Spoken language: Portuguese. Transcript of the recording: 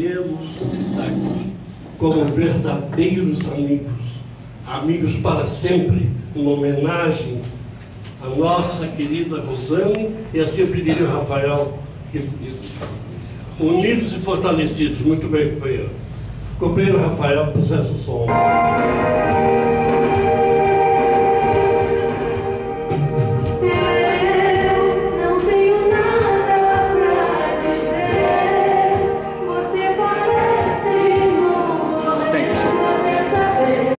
Temos aqui como verdadeiros amigos, amigos para sempre, uma homenagem à nossa querida Rosane e assim eu pediria ao Rafael que unidos e fortalecidos, muito bem, companheiro. Companheiro Rafael, processo som.